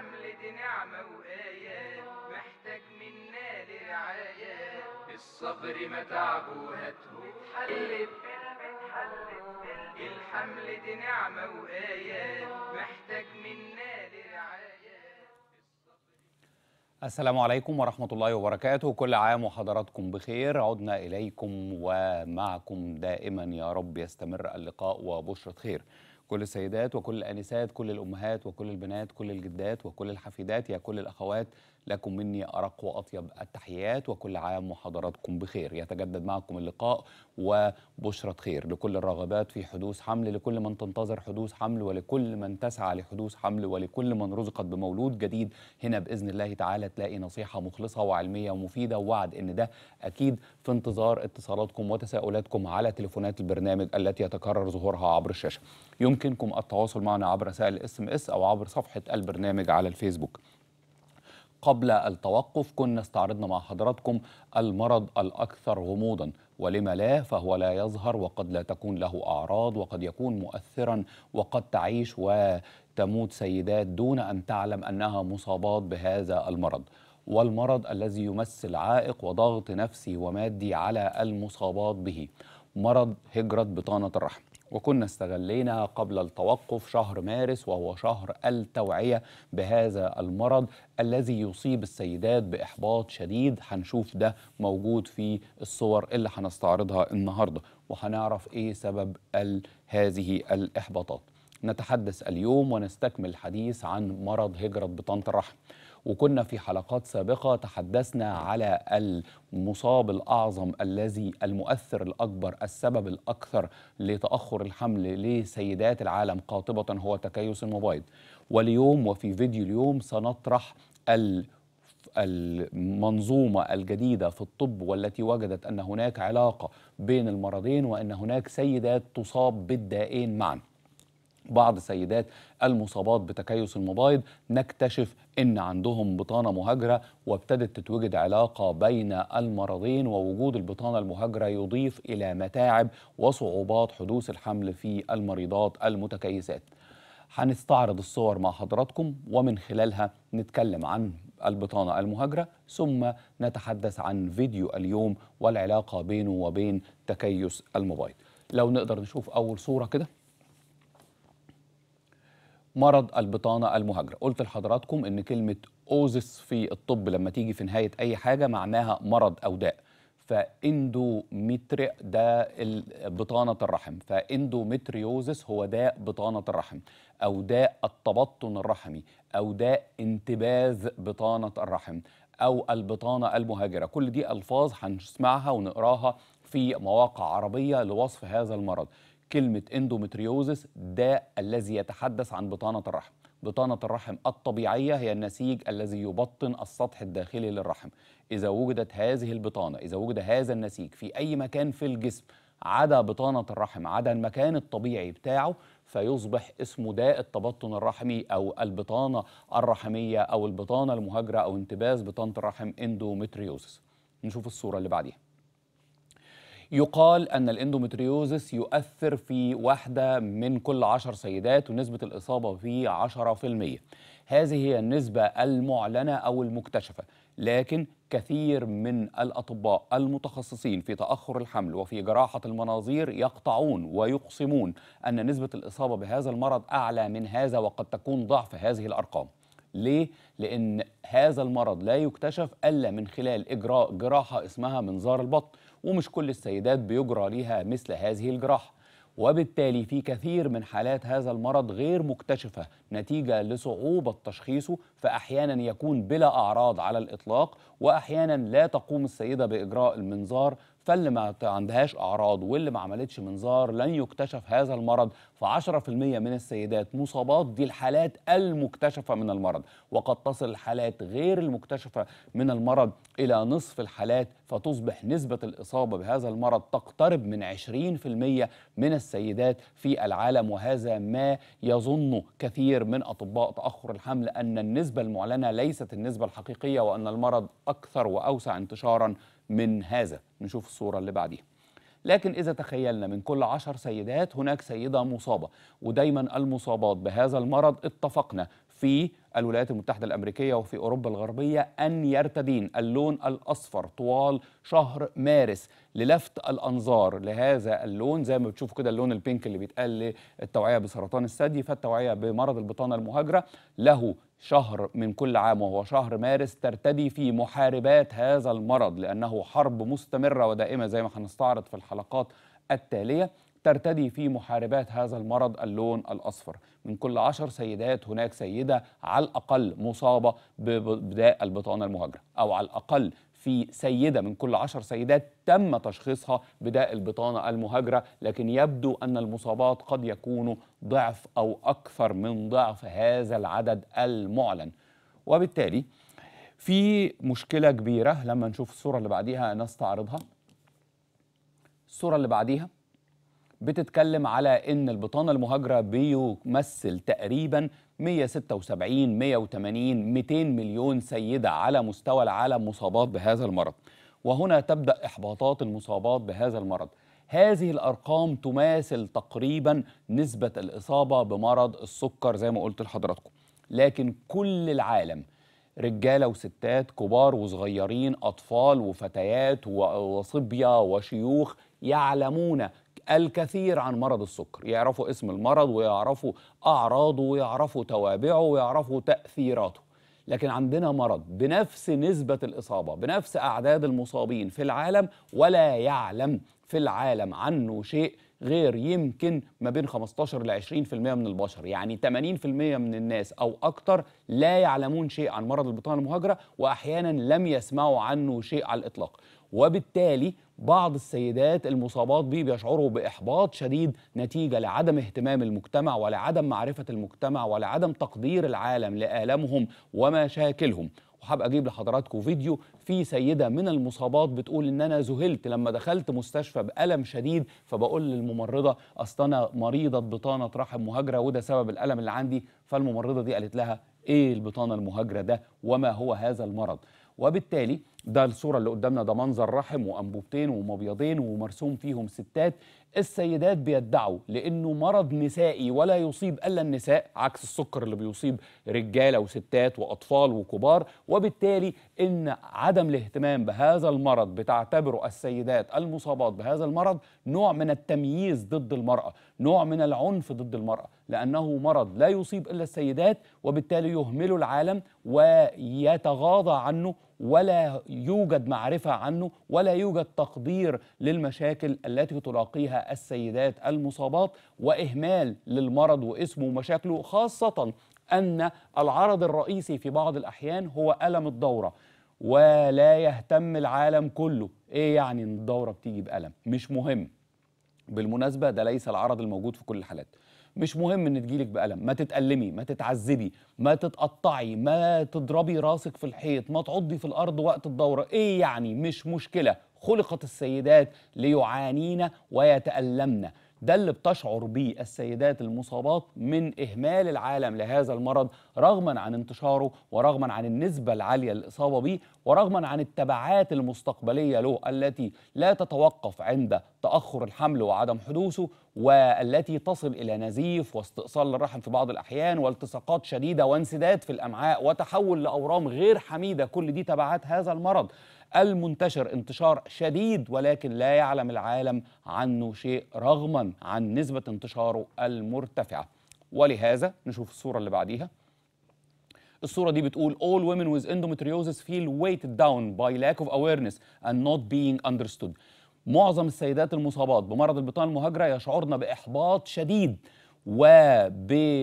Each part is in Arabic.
دي نعمة وآية محتاج منا لرعاية. الصبر متعب وهاته اتحلت الحمل دي نعمة وآية محتاج منا لرعاية. السلام عليكم ورحمة الله وبركاته. كل عام وحضراتكم بخير. عدنا إليكم ومعكم دائما يا رب يستمر اللقاء وبشرة خير. كل السيدات وكل الآنسات كل الأمهات وكل البنات كل الجدات وكل الحفيدات يا كل الأخوات. لكم مني أرق وأطيب التحيات وكل عام وحضراتكم بخير. يتجدد معكم اللقاء وبشرة خير. لكل الرغبات في حدوث حمل لكل من تنتظر حدوث حمل ولكل من تسعى لحدوث حمل ولكل من رزقت بمولود جديد. هنا بإذن الله تعالى تلاقي نصيحة مخلصة وعلمية ومفيدة. ووعد إن ده أكيد في انتظار اتصالاتكم وتساؤلاتكم على تليفونات البرنامج التي يتكرر ظهورها عبر الشاشة. يمكنكم التواصل معنا عبر رسائل ال SMS أو عبر صفحة البرنامج على الفيسبوك. قبل التوقف كنا استعرضنا مع حضراتكم المرض الأكثر غموضا ولما لا فهو لا يظهر وقد لا تكون له أعراض وقد يكون مؤثرا وقد تعيش وتموت سيدات دون أن تعلم أنها مصابات بهذا المرض. والمرض الذي يمثل عائق وضغط نفسي ومادي على المصابات به مرض هجرة بطانة الرحم. وكنا استغلينا قبل التوقف شهر مارس وهو شهر التوعية بهذا المرض الذي يصيب السيدات بإحباط شديد. هنشوف ده موجود في الصور اللي هنستعرضها النهاردة وهنعرف إيه سبب هذه الإحباطات. نتحدث اليوم ونستكمل الحديث عن مرض هجرة بطانة الرحم. وكنا في حلقات سابقة تحدثنا على المصاب الأعظم الذي المؤثر الأكبر السبب الأكثر لتأخر الحمل لسيدات العالم قاطبة هو تكيس المبيض واليوم وفي فيديو اليوم سنطرح ال المنظومة الجديدة في الطب والتي وجدت أن هناك علاقة بين المرضين وأن هناك سيدات تصاب بالدائين معاً. بعض السيدات المصابات بتكيس المبايض نكتشف إن عندهم بطانة مهاجرة وابتدت تتوجد علاقة بين المرضين ووجود البطانة المهاجرة يضيف إلى متاعب وصعوبات حدوث الحمل في المريضات المتكيسات. هنستعرض الصور مع حضراتكم ومن خلالها نتكلم عن البطانة المهاجرة ثم نتحدث عن فيديو اليوم والعلاقة بينه وبين تكيس المبايض. لو نقدر نشوف أول صورة كده مرض البطانة المهاجرة. قلت لحضراتكم إن كلمة osis في الطب لما تيجي في نهاية أي حاجة معناها مرض أو داء. ف endometri ده بطانة الرحم. ف endometriosis هو داء بطانة الرحم أو داء التبطن الرحمي أو داء انتباذ بطانة الرحم أو البطانة المهاجرة. كل دي ألفاظ هنسمعها ونقراها في مواقع عربية لوصف هذا المرض. كلمة endometriosis ده الذي يتحدث عن بطانة الرحم. بطانة الرحم الطبيعية هي النسيج الذي يبطن السطح الداخلي للرحم. إذا وجدت هذه البطانة إذا وجد هذا النسيج في أي مكان في الجسم عدا بطانة الرحم عدا المكان الطبيعي بتاعه فيصبح اسمه داء التبطن الرحمي أو البطانة الرحمية أو البطانة المهاجرة أو انتباذ بطانة الرحم endometriosis نشوف الصورة اللي بعديها. يقال أن الإندومتريوزس يؤثر في واحدة من كل عشر سيدات ونسبة الإصابة فيه عشرة في المية. هذه هي النسبة المعلنة أو المكتشفة. لكن كثير من الأطباء المتخصصين في تأخر الحمل وفي جراحة المناظير يقطعون ويقسمون أن نسبة الإصابة بهذا المرض أعلى من هذا وقد تكون ضعف هذه الأرقام. ليه؟ لأن هذا المرض لا يكتشف إلا من خلال إجراء جراحة اسمها منظار البطن. ومش كل السيدات بيجرى ليها مثل هذه الجراحة. وبالتالي في كثير من حالات هذا المرض غير مكتشفة نتيجة لصعوبة تشخيصه فأحيانا يكون بلا أعراض على الإطلاق وأحيانا لا تقوم السيدة بإجراء المنظار فاللي ما عندهاش أعراض واللي ما عملتش منظار لن يكتشف هذا المرض ف10% من السيدات مصابات دي الحالات المكتشفة من المرض. وقد تصل الحالات غير المكتشفة من المرض إلى نصف الحالات فتصبح نسبة الإصابة بهذا المرض تقترب من 20% من السيدات في العالم وهذا ما يظن كثير من أطباء تأخر الحمل أن النسبة المعلنة ليست النسبة الحقيقية وأن المرض أكثر وأوسع انتشارا من هذا. نشوف الصورة اللي بعديها. لكن إذا تخيلنا من كل عشر سيدات هناك سيدة مصابة. ودايما المصابات بهذا المرض اتفقنا في الولايات المتحدة الأمريكية وفي أوروبا الغربية أن يرتدين اللون الأصفر طوال شهر مارس للفت الأنظار لهذا اللون. زي ما بتشوفوا كده اللون البينك اللي بيتقال للتوعية بسرطان الثدي فالتوعية بمرض البطانة المهاجرة له شهر من كل عام وهو شهر مارس ترتدي في محاربات هذا المرض لأنه حرب مستمرة ودائمة زي ما هنستعرض في الحلقات التالية. ترتدي في محاربات هذا المرض اللون الأصفر. من كل عشر سيدات هناك سيدة على الأقل مصابة بداء البطانة المهاجرة أو على الأقل في سيدة من كل عشر سيدات تم تشخيصها بداء البطانة المهاجرة لكن يبدو أن المصابات قد يكون ضعف أو أكثر من ضعف هذا العدد المعلن. وبالتالي في مشكلة كبيرة لما نشوف الصورة اللي بعديها نستعرضها. الصورة اللي بعديها بتتكلم على إن البطانة المهاجرة بيمثل تقريبا 176 180 200 مليون سيدة على مستوى العالم مصابات بهذا المرض. وهنا تبدأ إحباطات المصابات بهذا المرض. هذه الأرقام تماثل تقريبا نسبة الإصابة بمرض السكر زي ما قلت لحضراتكم. لكن كل العالم رجالة وستات كبار وصغيرين أطفال وفتيات وصبية وشيوخ يعلمون الكثير عن مرض السكر. يعرفوا اسم المرض ويعرفوا أعراضه ويعرفوا توابعه ويعرفوا تأثيراته. لكن عندنا مرض بنفس نسبة الإصابة بنفس أعداد المصابين في العالم ولا يعلم في العالم عنه شيء غير يمكن ما بين 15 ل 20% من البشر. يعني 80% من الناس أو أكثر لا يعلمون شيء عن مرض البطانة المهاجرة وأحيانا لم يسمعوا عنه شيء على الإطلاق. وبالتالي بعض السيدات المصابات به بيشعروا بإحباط شديد نتيجة لعدم اهتمام المجتمع ولعدم معرفة المجتمع ولعدم تقدير العالم لآلامهم ومشاكلهم. وحابب أجيب لحضراتكم فيديو في سيدة من المصابات بتقول إن أنا ذهلت لما دخلت مستشفى بألم شديد فبقول للممرضة أصل أنا مريضة بطانة رحم مهاجرة وده سبب الألم اللي عندي. فالممرضة دي قالت لها إيه البطانة المهاجرة ده؟ وما هو هذا المرض؟ وبالتالي ده الصورة اللي قدامنا ده منظر رحم وأنبوبتين ومبيضين ومرسوم فيهم ستات السيدات بيدعوا لأنه مرض نسائي ولا يصيب إلا النساء عكس السكر اللي بيصيب رجالة وستات وأطفال وكبار. وبالتالي إن عدم الاهتمام بهذا المرض بتعتبره السيدات المصابات بهذا المرض نوع من التمييز ضد المرأة نوع من العنف ضد المرأة لأنه مرض لا يصيب إلا السيدات وبالتالي يهمل العالم ويتغاضى عنه ولا يوجد معرفة عنه ولا يوجد تقدير للمشاكل التي تلاقيها السيدات المصابات وإهمال للمرض واسمه ومشاكله خاصة أن العرض الرئيسي في بعض الأحيان هو ألم الدورة. ولا يهتم العالم كله. إيه يعني إن الدورة بتيجي بألم؟ مش مهم. بالمناسبة ده ليس العرض الموجود في كل الحالات. مش مهم إن تجيلك بألم. ما تتألمي ما تتعذبي ما تتقطعي ما تضربي راسك في الحيط ما تعضي في الأرض وقت الدورة. إيه يعني؟ مش مشكلة. خلقت السيدات ليعانين ويتألمن. ده اللي بتشعر به السيدات المصابات من إهمال العالم لهذا المرض رغما عن انتشاره ورغما عن النسبة العالية للإصابة به ورغما عن التبعات المستقبلية له التي لا تتوقف عند تأخر الحمل وعدم حدوثه والتي تصل إلى نزيف واستئصال الرحم في بعض الأحيان والتصاقات شديدة وانسداد في الأمعاء وتحول لأورام غير حميدة. كل دي تبعات هذا المرض. المنتشر انتشار شديد ولكن لا يعلم العالم عنه شيء رغما عن نسبة انتشاره المرتفعة. ولهذا نشوف الصورة اللي بعديها. الصورة دي بتقول all women with endometriosis feel weighted down by lack of awareness and not being understood. معظم السيدات المصابات بمرض البطانة المهاجرة يشعرن بإحباط شديد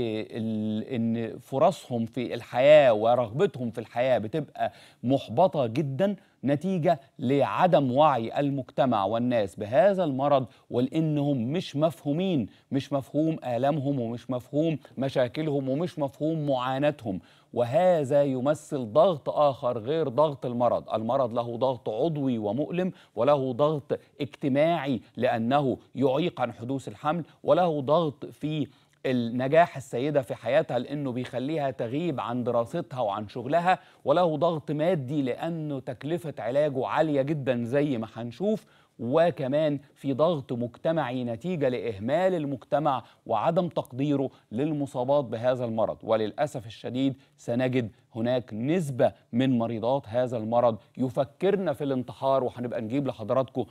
وبان فرصهم في الحياة ورغبتهم في الحياة بتبقى محبطة جدا نتيجة لعدم وعي المجتمع والناس بهذا المرض ولأنهم مش مفهومين مش مفهوم آلامهم ومش مفهوم مشاكلهم ومش مفهوم معاناتهم. وهذا يمثل ضغط آخر غير ضغط المرض، المرض له ضغط عضوي ومؤلم وله ضغط اجتماعي لأنه يعيق عن حدوث الحمل وله ضغط في النجاح السيدة في حياتها لأنه بيخليها تغيب عن دراستها وعن شغلها وله ضغط مادي لأنه تكلفة علاجه عالية جدا زي ما هنشوف وكمان في ضغط مجتمعي نتيجة لإهمال المجتمع وعدم تقديره للمصابات بهذا المرض. وللأسف الشديد سنجد هناك نسبة من مريضات هذا المرض يفكرنا في الانتحار وهنبقى نجيب لحضراتكم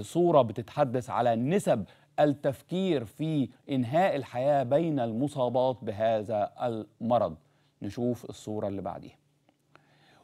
صورة بتتحدث على نسب التفكير في إنهاء الحياة بين المصابات بهذا المرض. نشوف الصورة اللي بعديها.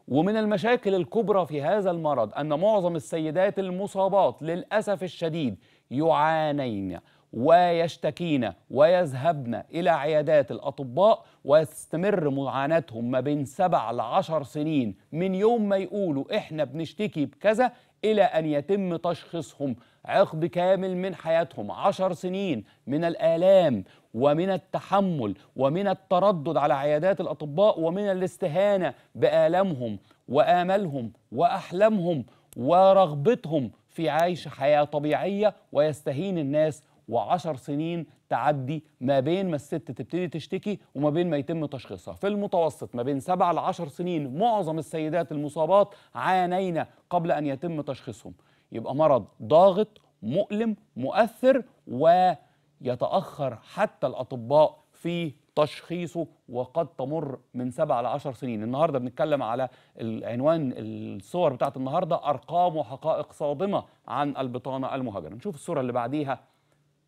ومن المشاكل الكبرى في هذا المرض أن معظم السيدات المصابات للأسف الشديد يعانين ويشتكين ويذهبن إلى عيادات الأطباء ويستمر معاناتهم ما بين سبع لعشر سنين من يوم ما يقولوا إحنا بنشتكي بكذا إلى أن يتم تشخيصهم عقد كامل من حياتهم عشر سنين من الآلام ومن التحمل ومن التردد على عيادات الأطباء ومن الاستهانة بآلامهم وآملهم وأحلامهم ورغبتهم في عيش حياة طبيعية ويستهين الناس وعشر سنين تعدي ما بين ما الست تبتدي تشتكي وما بين ما يتم تشخيصها. في المتوسط ما بين سبع لعشر سنين معظم السيدات المصابات عانينا قبل أن يتم تشخيصهم. يبقى مرض ضاغط مؤلم مؤثر ويتأخر حتى الأطباء في تشخيصه وقد تمر من سبع لعشر سنين. النهاردة بنتكلم على العنوان الصور بتاعت النهاردة أرقام وحقائق صادمة عن البطانة المهاجرة. نشوف الصورة اللي بعديها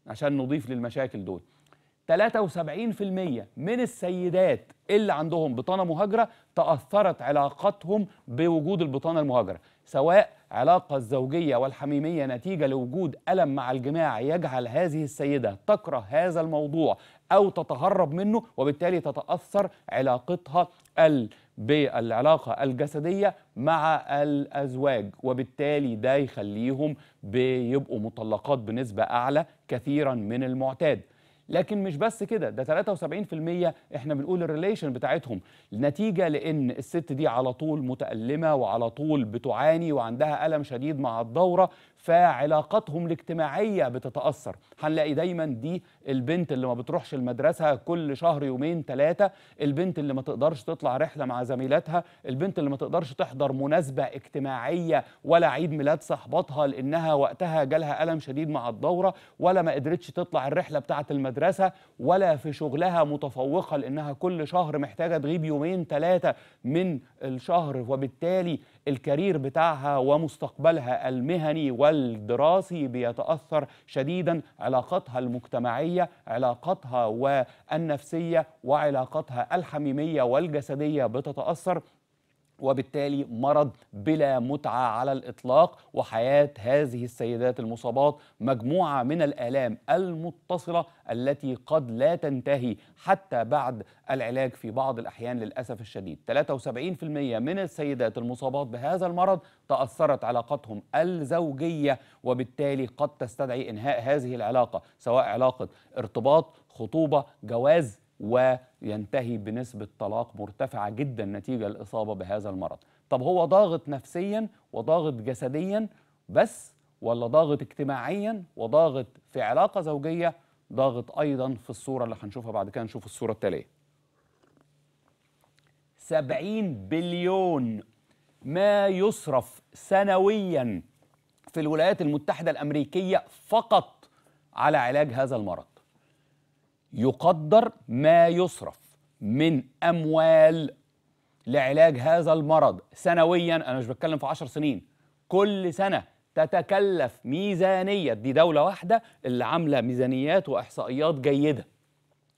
عشان نضيف للمشاكل دول. 73% من السيدات اللي عندهم بطانة مهاجرة تأثرت علاقتهم بوجود البطانة المهاجرة سواء علاقة الزوجية والحميمية نتيجة لوجود ألم مع الجماع يجعل هذه السيدة تكره هذا الموضوع أو تتهرب منه وبالتالي تتأثر علاقتها ال بالعلاقة الجسدية مع الأزواج وبالتالي ده يخليهم بيبقوا مطلقات بنسبة أعلى كثيرا من المعتاد. لكن مش بس كده ده 73% إحنا بنقول الريليشن بتاعتهم. نتيجة لإن الست دي على طول متألمة وعلى طول بتعاني وعندها ألم شديد مع الدورة فعلاقاتهم الاجتماعية بتتأثر. هنلاقي دايما دي البنت اللي ما بتروحش المدرسة كل شهر يومين ثلاثة البنت اللي ما تقدرش تطلع رحلة مع زميلاتها البنت اللي ما تقدرش تحضر مناسبة اجتماعية ولا عيد ميلاد صاحباتها لأنها وقتها جالها ألم شديد مع الدورة ولا ما قدرتش تطلع الرحلة بتاعة المدرسة ولا في شغلها متفوقة لأنها كل شهر محتاجة تغيب يومين ثلاثة من الشهر. وبالتالي الكارير بتاعها ومستقبلها المهني والدراسي بيتأثر شديدا علاقاتها المجتمعية علاقاتها والنفسية وعلاقاتها الحميمية والجسدية بتتأثر وبالتالي مرض بلا متعة على الإطلاق وحياة هذه السيدات المصابات مجموعة من الآلام المتصلة التي قد لا تنتهي حتى بعد العلاج في بعض الأحيان للأسف الشديد. 73% من السيدات المصابات بهذا المرض تأثرت علاقتهم الزوجية وبالتالي قد تستدعي إنهاء هذه العلاقة سواء علاقة ارتباط خطوبة جواز وينتهي بنسبة طلاق مرتفعة جدا نتيجة الإصابة بهذا المرض. طب هو ضاغط نفسيا وضاغط جسديا بس ولا ضاغط اجتماعيا وضاغط في علاقة زوجية ضاغط أيضا في الصورة اللي هنشوفها بعد كده نشوف الصورة التالية. 70 بليون ما يصرف سنويا في الولايات المتحدة الأمريكية فقط على علاج هذا المرض. يقدر ما يصرف من أموال لعلاج هذا المرض. سنويا أنا مش بتكلم في عشر سنين. كل سنة تتكلف ميزانية دي دولة واحدة اللي عاملة ميزانيات وإحصائيات جيدة.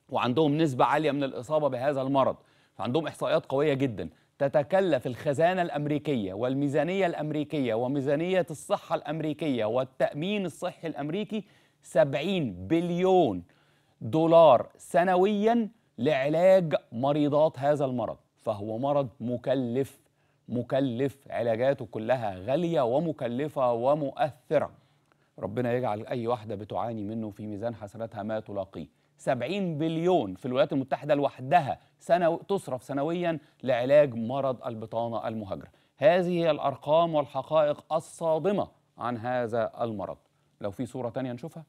وعندهم نسبة عالية من الإصابة بهذا المرض. فعندهم إحصائيات قوية جدا. تتكلف الخزانة الأمريكية والميزانية الأمريكية وميزانية الصحة الأمريكية والتأمين الصحي الأمريكي 70 بليون دولار سنويا لعلاج مريضات هذا المرض. فهو مرض مكلف مكلف علاجاته كلها غالية ومكلفة ومؤثرة. ربنا يجعل أي واحدة بتعاني منه في ميزان حسناتها ما تلاقيه. 70 بليون في الولايات المتحدة لوحدها سنو تصرف سنويا لعلاج مرض البطانة المهاجرة. هذه هي الأرقام والحقائق الصادمة عن هذا المرض. لو في صورة تانية نشوفها؟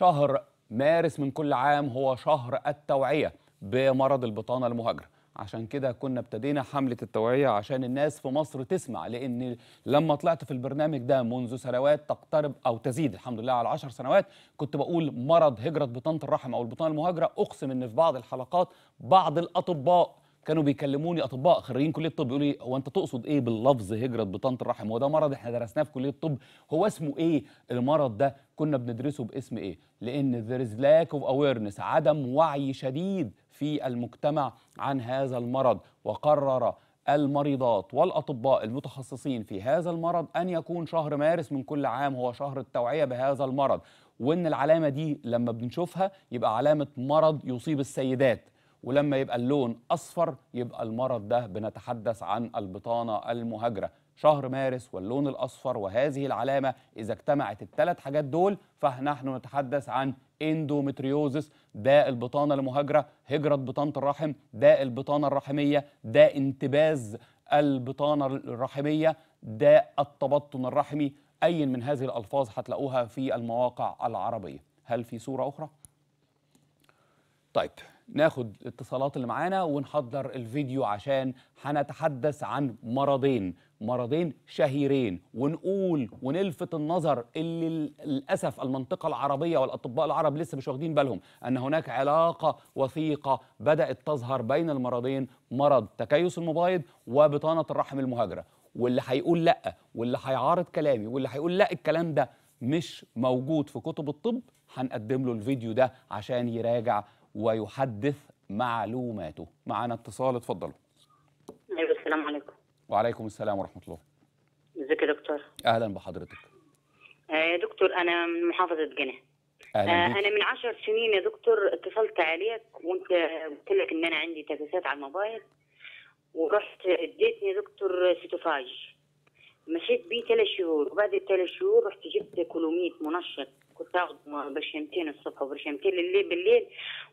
شهر مارس من كل عام هو شهر التوعية بمرض البطانة المهاجرة. عشان كده كنا ابتدينا حملة التوعية عشان الناس في مصر تسمع لأن لما طلعت في البرنامج ده منذ سنوات تقترب أو تزيد الحمد لله على عشر سنوات كنت بقول مرض هجرة بطانة الرحم أو البطانة المهاجرة أقسم إن في بعض الحلقات بعض الأطباء كانوا بيكلموني أطباء خريجين كلية الطب يقولوا لي هو أنت تقصد إيه باللفظ هجرة بطانه الرحم؟ هو ده مرض إحنا درسناه في كلية الطب هو اسمه إيه المرض ده؟ كنا بندرسه باسم إيه؟ لأن there is lack of awareness عدم وعي شديد في المجتمع عن هذا المرض. وقرر المريضات والأطباء المتخصصين في هذا المرض أن يكون شهر مارس من كل عام هو شهر التوعية بهذا المرض. وإن العلامة دي لما بنشوفها يبقى علامة مرض يصيب السيدات. ولما يبقى اللون أصفر يبقى المرض ده بنتحدث عن البطانة المهاجرة. شهر مارس واللون الأصفر وهذه العلامة إذا اجتمعت الثلاث حاجات دول فنحن نتحدث عن إندومتريوزس داء البطانة المهاجرة هجرة بطانة الرحم داء البطانة الرحمية داء انتباز البطانة الرحمية داء التبطن الرحمي. أي من هذه الألفاظ هتلاقوها في المواقع العربية. هل في صوره أخرى؟ طيب. ناخد الاتصالات اللي معانا ونحضر الفيديو عشان هنتحدث عن مرضين مرضين شهيرين ونقول ونلفت النظر اللي للأسف المنطقة العربية والأطباء العرب لسه مش واخدين بالهم أن هناك علاقة وثيقة بدأت تظهر بين المرضين مرض تكيس المبايض وبطانة الرحم المهاجرة. واللي هيقول لأ واللي هيعارض كلامي واللي هيقول لأ الكلام ده مش موجود في كتب الطب هنقدم له الفيديو ده عشان يراجع ويحدث معلوماته. معنا اتصال اتفضلوا. أيوه السلام عليكم. وعليكم السلام ورحمة الله. ازيك يا دكتور؟ أهلا بحضرتك. آه يا دكتور أنا من محافظة جنة. أهلا آه بيك. أنا من عشر سنين يا دكتور اتصلت عليك وانت قلت لك إن أنا عندي تكيسات على الموبايل ورحت اديتني يا دكتور سيتوفاج. مشيت بيه ثلاث شهور وبعد الثلاث شهور رحت جبت كولوميت منشط كنت اخذ برشمتين الصبح وبرشمتين الليل بالليل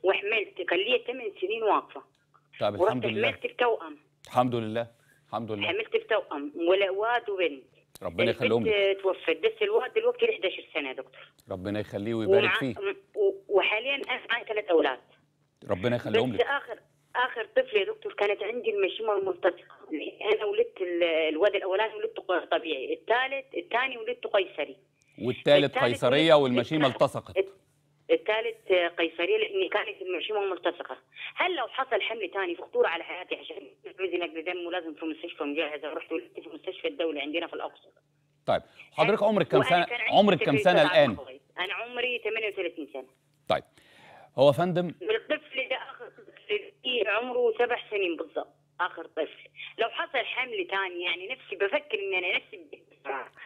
وحملت كان لي ثمان سنين واقفة. طيب الحمد لله. حملت بتوأم الحمد لله الحمد لله. حملت بتوأم ولا واد وبنت. ربنا يخليهم لك. توفت بس الواد دلوقتي له 11 سنة يا دكتور. ربنا يخليه ويبارك ومع- فيه. وحاليا أنا معي ثلاث أولاد. ربنا يخليهم بس لك. اخر آخر طفل يا دكتور كانت عندي المشيمة الملتصقة. أنا ولدت ال- الواد الأولاني ولدته طبيعي. الثالث الثاني ولدته قيصري. والثالث الثالث قيصرية والمشيمة التصقت. الت- الثالث قيصرية لأني كانت المشيمة ملتصقه هل لو حصل حمل ثاني في خطورة على حياتي عشان عايزي نقل دم ولازم في مستشفى مجهزة رحت ولدت في مستشفى الدولي عندنا في الاقصى طيب حضرتك عمرك كم سنه عندي عمرك كم سنة الآن. أنا عمري 38 سنة. طيب هو فندم؟ الطفل ده اخر طفل فيه عمره سبع سنين بالضبط آخر طفل. لو حصل حمل ثاني يعني نفسي بفكر ان أنا نفسي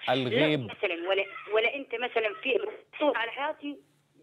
الغيب لا مثلا ولا ولا أنت مثلا في خطوره على حياتي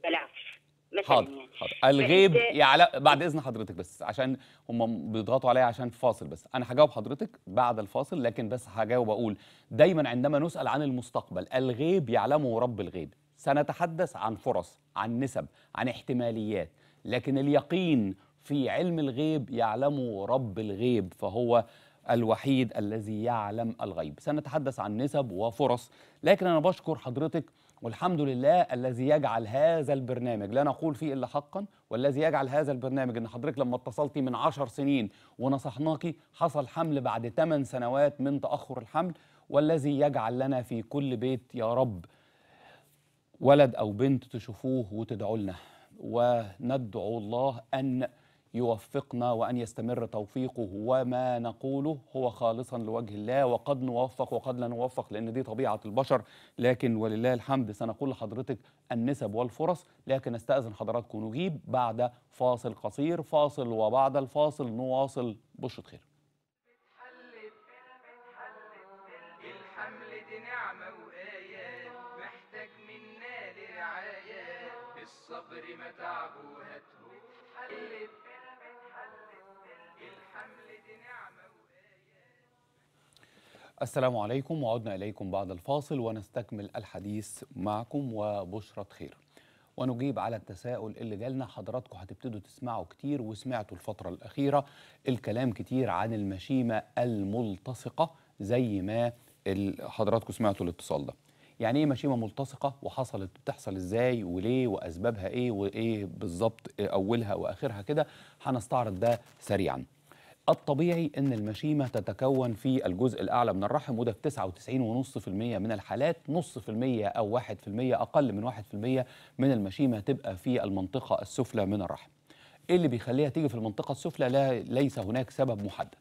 بلاش. حاضر يعني. حاضر. الغيب فأنت- يعلى بعد إذن حضرتك بس عشان هم بيضغطوا عليا عشان فاصل بس. أنا هجاوب حضرتك بعد الفاصل لكن بس هجاوب أقول دايما عندما نسأل عن المستقبل الغيب يعلمه رب الغيب. سنتحدث عن فرص عن نسب عن احتماليات. لكن اليقين في علم الغيب يعلمه رب الغيب فهو الوحيد الذي يعلم الغيب. سنتحدث عن نسب وفرص لكن أنا بشكر حضرتك والحمد لله الذي يجعل هذا البرنامج لا نقول فيه إلا حقا والذي يجعل هذا البرنامج أن حضرتك لما اتصلتي من عشر سنين ونصحناكي حصل حمل بعد 8 سنوات من تأخر الحمل والذي يجعل لنا في كل بيت يا رب ولد أو بنت تشوفوه وتدعوا لنا. وندعو الله أن يوفقنا وأن يستمر توفيقه وما نقوله هو خالصا لوجه الله. وقد نوفق وقد لا نوفق لأن دي طبيعة البشر. لكن ولله الحمد سنقول لحضرتك النسب والفرص. لكن أستأذن حضراتكم نجيب بعد فاصل قصير فاصل وبعد الفاصل نواصل بشرة خير. الصبر حلت السلام عليكم وعدنا إليكم بعد الفاصل ونستكمل الحديث معكم وبشرة خير. ونجيب على التساؤل اللي جالنا حضراتكم هتبتدوا تسمعوا كتير وسمعتوا الفترة الأخيرة الكلام كتير عن المشيمة الملتصقة زي ما حضراتكم سمعتوا الاتصال ده. يعني إيه مشيمة ملتصقة؟ وحصلت بتحصل إزاي؟ وليه؟ وأسبابها إيه؟ وإيه بالظبط أولها وآخرها كده؟ هنستعرض ده سريعا. الطبيعي إن المشيمة تتكون في الجزء الأعلى من الرحم وده في 99.5% من الحالات نص في المية أو 1% أقل من 1% من المشيمة تبقى في المنطقة السفلى من الرحم. إيه اللي بيخليها تيجي في المنطقة السفلى؟ لا ليس هناك سبب محدد.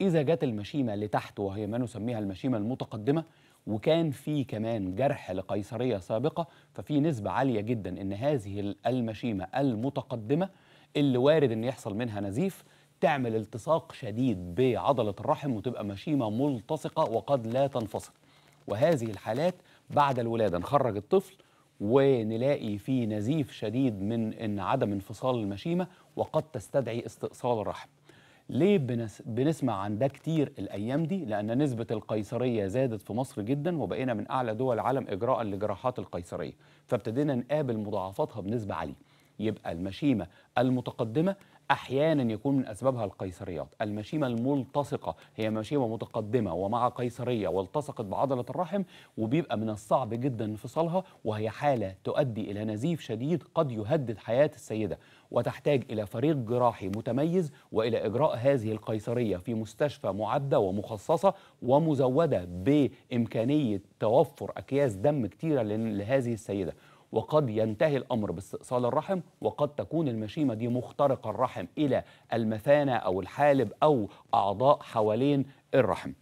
إذا جت المشيمة لتحت وهي ما نسميها المشيمة المتقدمة وكان في كمان جرح لقيصرية سابقة ففي نسبة عالية جدا إن هذه المشيمة المتقدمة اللي وارد إن يحصل منها نزيف تعمل التصاق شديد بعضلة الرحم وتبقى مشيمة ملتصقة وقد لا تنفصل. وهذه الحالات بعد الولادة. نخرج الطفل ونلاقي فيه نزيف شديد من إن عدم انفصال المشيمة وقد تستدعي استئصال الرحم. ليه بنس... بنسمع عن ده كتير الأيام دي؟ لأن نسبة القيصرية زادت في مصر جدا وبقينا من أعلى دول العالم اجراء لجراحات القيصرية. فابتدينا نقابل مضاعفاتها بنسبة عالية. يبقى المشيمة المتقدمة أحيانا يكون من أسبابها القيصريات. المشيمة الملتصقة هي مشيمة متقدمة ومع قيصرية والتصقت بعضلة الرحم وبيبقى من الصعب جدا انفصالها وهي حالة تؤدي إلى نزيف شديد قد يهدد حياة السيدة وتحتاج إلى فريق جراحي متميز وإلى إجراء هذه القيصرية في مستشفى معدة ومخصصة ومزودة بإمكانية توفر أكياس دم كتيرة ل- لهذه السيدة. وقد ينتهي الأمر باستئصال الرحم وقد تكون المشيمة دي مخترقة الرحم إلى المثانة أو الحالب أو أعضاء حوالين الرحم.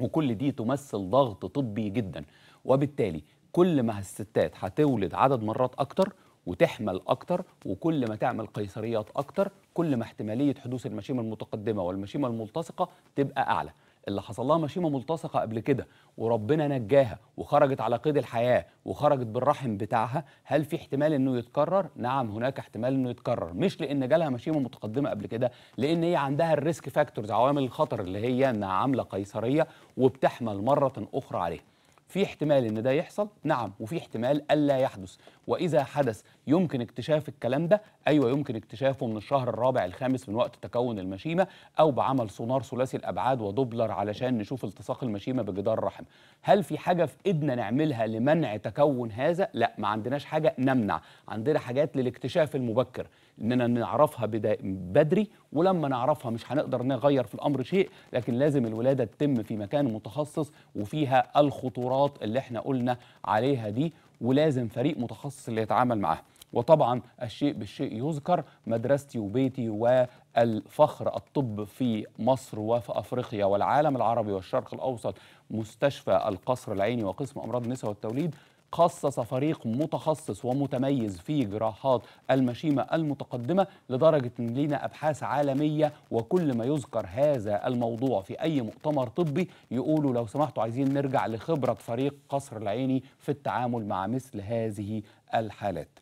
وكل دي تمثل ضغط طبي جدا. وبالتالي كل ما الستات هتولد عدد مرات أكتر وتحمل أكتر وكل ما تعمل قيصريات أكتر كل ما احتمالية حدوث المشيمة المتقدمة والمشيمة الملتصقة تبقى أعلى. اللي حصل لها مشيمة ملتصقة قبل كده وربنا نجاها وخرجت على قيد الحياة وخرجت بالرحم بتاعها هل في احتمال إنه يتكرر؟ نعم هناك احتمال إنه يتكرر. مش لأن جالها مشيمة متقدمة قبل كده لأن هي عندها ال risk factors عوامل الخطر اللي هي إنها عاملة قيصرية وبتحمل مرة أخرى عليها في احتمال إن ده يحصل؟ نعم وفي احتمال ألا يحدث. وإذا حدث يمكن اكتشاف الكلام ده أيوه يمكن اكتشافه من الشهر الرابع الخامس من وقت تكون المشيمة أو بعمل سونار ثلاثي الأبعاد ودوبلر علشان نشوف التصاق المشيمة بجدار الرحم هل في حاجة في إيدنا نعملها لمنع تكون هذا؟ لا ما عندناش حاجة نمنع. عندنا حاجات للاكتشاف المبكر. إننا نعرفها بدري ولما نعرفها مش هنقدر نغير في الأمر شيء لكن لازم الولادة تتم في مكان متخصص وفيها الخطورات اللي إحنا قلنا عليها دي. ولازم فريق متخصص اللي يتعامل معاها. وطبعا الشيء بالشيء يذكر مدرستي وبيتي والفخر الطب في مصر وفي أفريقيا والعالم العربي والشرق الأوسط مستشفى القصر العيني وقسم أمراض النساء والتوليد خصص فريق متخصص ومتميز في جراحات المشيمة المتقدمة لدرجة أن لينا أبحاث عالمية وكل ما يذكر هذا الموضوع في أي مؤتمر طبي يقولوا لو سمحتوا عايزين نرجع لخبرة فريق قصر العيني في التعامل مع مثل هذه الحالات.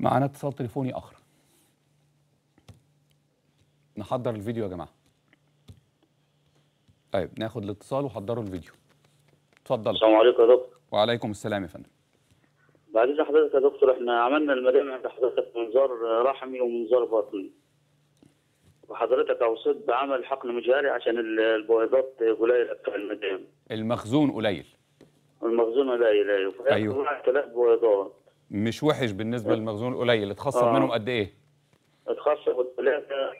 معنا اتصال تليفوني آخر. نحضر الفيديو يا جماعة. طيب ناخد الاتصال وحضروا الفيديو. اتفضلوا. السلام عليكم يا دكتور. وعليكم السلام يا فندم. بعد إذن حضرتك يا دكتور إحنا عملنا المدام عند حضرتك منظار رحمي ومنظار باطني. وحضرتك اوصيت بعمل حقن مجهري عشان ال- البويضات قليله بتاع المدام المخزون قليل. والمخزون قليل أيوه. طلعت ثلاث بويضات. مش وحش بالنسبة للمخزون القليل اتخصم آه. منهم قد إيه؟ اتخصصوا ثلاثة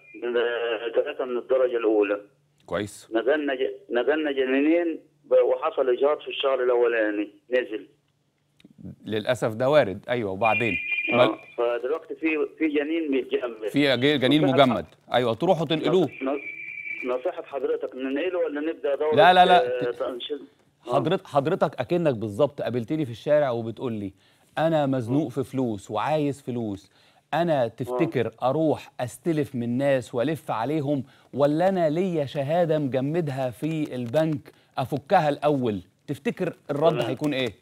ثلاثة من الدرجة الأولى. كويس. نقلنا ج- نقلنا جنينين وحصل إجهاض في الشهر الاولاني نزل. للأسف ده وارد. أيوه وبعدين؟ آه فدلوقتي في في جنين متجمد. في جنين مجمد. أيوه تروحوا تنقلوه. نص- نصيحة حضرتك ننقله ولا نبدأ دورة لا، لا، لا. آه، تنشيط؟ آه. حضرتك حضرتك أكنك بالظبط قابلتني في الشارع وبتقول لي أنا مزنوق في فلوس وعايز فلوس. أنا تفتكر أروح أستلف من ناس وألف عليهم ولا أنا ليا شهادة مجمدها في البنك أفكها الأول. تفتكر الرد. هيكون إيه؟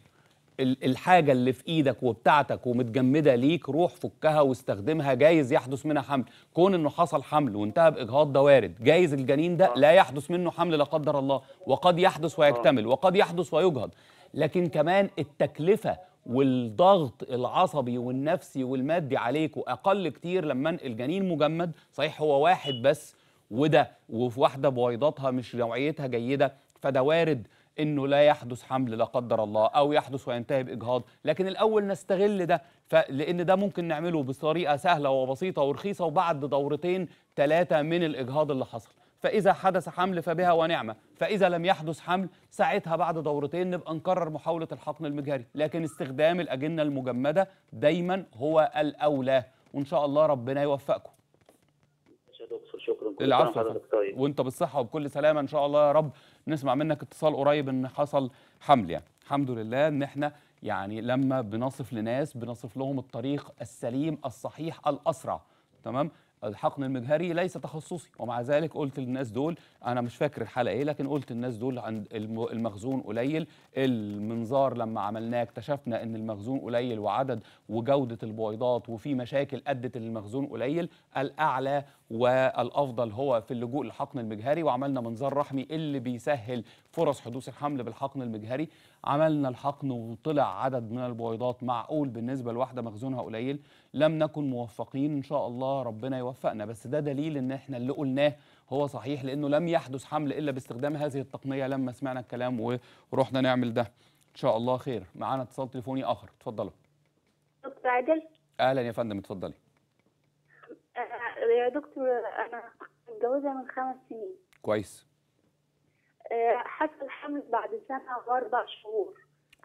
ال- الحاجة اللي في إيدك وبتاعتك ومتجمدة ليك روح فكها واستخدمها. جايز يحدث منها حمل. كون إنه حصل حمل وانتهى بإجهاض ده وارد جايز الجنين ده لا يحدث منه حمل لا قدر الله. وقد يحدث ويكتمل وقد يحدث ويجهض. لكن كمان التكلفة والضغط العصبي والنفسي والمادي عليكوا أقل كتير لما انقل جنين مجمد. صحيح هو واحد بس وده وفي واحدة بويضاتها مش نوعيتها جيدة. فده وارد إنه لا يحدث حمل لا قدر الله أو يحدث وينتهي بإجهاض. لكن الأول نستغل ده فلان ده ممكن نعمله بطريقة سهلة وبسيطة ورخيصة وبعد دورتين ثلاثة من الإجهاض اللي حصل. فإذا حدث حمل فبها ونعمة. فإذا لم يحدث حمل ساعتها بعد دورتين نبقى نكرر محاولة الحقن المجهري. لكن استخدام الأجنة المجمدة دايما هو الأولى. وإن شاء الله ربنا يوفقكم. العفو. طيب. وأنت بالصحة وبكل سلامة إن شاء الله يا رب. نسمع منك اتصال قريب إن حصل حمل يعني. الحمد لله إن إحنا يعني لما بنصف لناس بنصف لهم الطريق السليم الصحيح الأسرع. تمام؟ الحقن المجهري ليس تخصصي. ومع ذلك قلت للناس دول أنا مش فاكر الحلقة إيه لكن قلت للناس دول عند الم- المخزون قليل. المنظار لما عملناه اكتشفنا إن المخزون قليل وعدد وجودة البويضات وفي مشاكل أدت المخزون قليل. الأعلى والأفضل هو في اللجوء للحقن المجهري وعملنا منظار رحمي اللي بيسهل فرص حدوث الحمل بالحقن المجهري. عملنا الحقن وطلع عدد من البويضات معقول بالنسبة لواحدة مخزونها قليل. لم نكن موفقين إن شاء الله ربنا يوفقنا. بس ده دليل إن إحنا اللي قلناه هو صحيح لأنه لم يحدث حمل إلا باستخدام هذه التقنية لما سمعنا الكلام ورحنا نعمل ده. إن شاء الله خير. معانا اتصال تليفوني آخر. اتفضلوا. دكتور عادل؟ أهلا يا فندم اتفضلي. آه، يا دكتور أنا متجوزة من خمس سنين. كويس. آه، حصل حمل بعد سنة وأربع شهور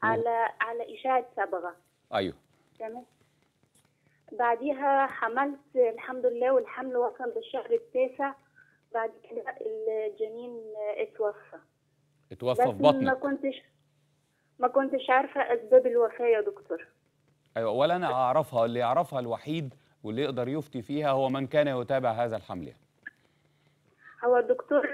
على على إشاعة صبغة أيوه. تمام؟ بعديها حملت الحمد لله والحمل وصل للشهر التاسع. بعد كده الجنين اتوفى. اتوفى في ما بطنك كنتش ما كنتش عارفة أسباب الوفاة يا دكتور. أيوه ولا أنا أعرفها. اللي يعرفها الوحيد واللي يقدر يفتي فيها هو من كان يتابع هذا الحمل. يعني. هو الدكتور